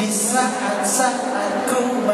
Di saat-saat ku